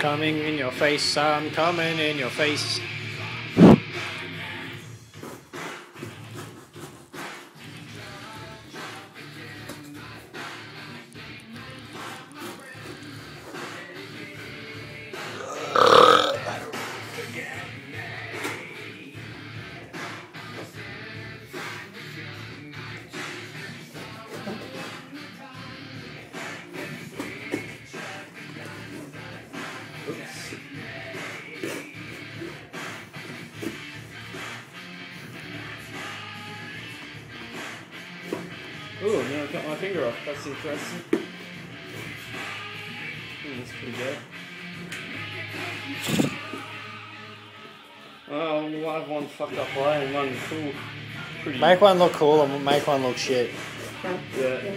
coming in your face. I'm coming in your face. Ooh, now I cut my finger off. That's interesting. Ooh, that's pretty good. Uh, oh, we'll have one fucked up way and one cool. Pretty. Make one look cool and make one look shit. Yeah.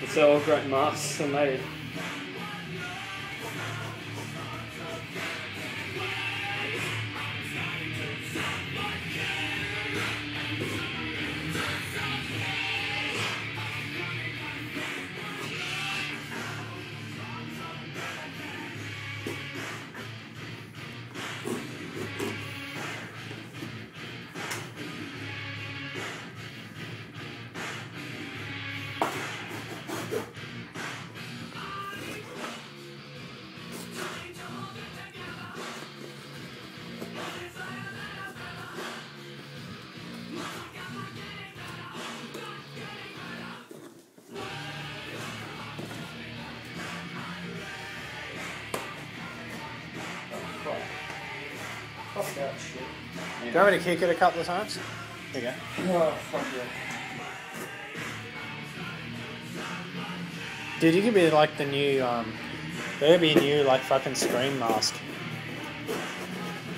It's all great masks are made. Do you want me to kick it a couple of times? There you go. Oh, fuck yeah. Dude, you could be like the new, um, there could be a new, like, fucking Scream mask.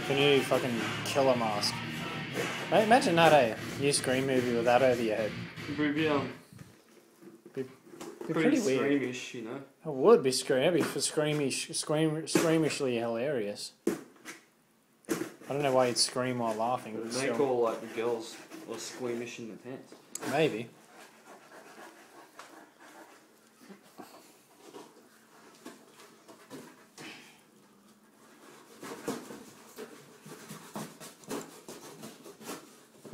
The new fucking killer mask. Imagine that, eh? New Scream movie with that over your head. Pretty, um, Be pretty, pretty weird. squeamish, you know. It would be scream. It'd be for screamish, scream, screamishly hilarious. I don't know why you'd scream while laughing. But they still, call like the girls or squeamish in the pants. maybe.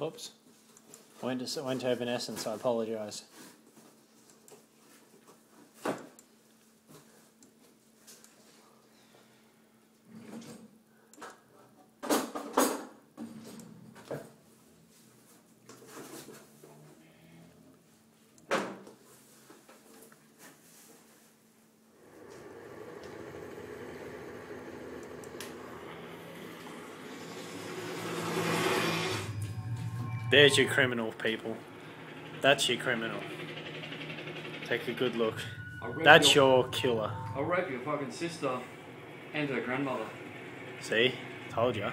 Whoops. Went to went to Evanescence. I apologise. There's your criminal, people. That's your criminal. Take a good look. That's your, your killer. I'll rape your fucking sister and her grandmother. See? Told ya.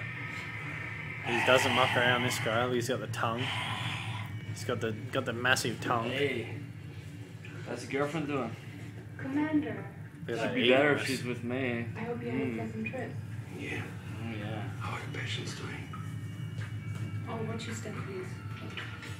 He doesn't muck around this girl. He's got the tongue. He's got the got the massive tongue. Hey, how's your girlfriend doing? Commander, Look at She'd be better if she's with me. I hope you had a hmm. pleasant trip. Yeah. Oh yeah. How are your patients doing? Oh, what's you step, please.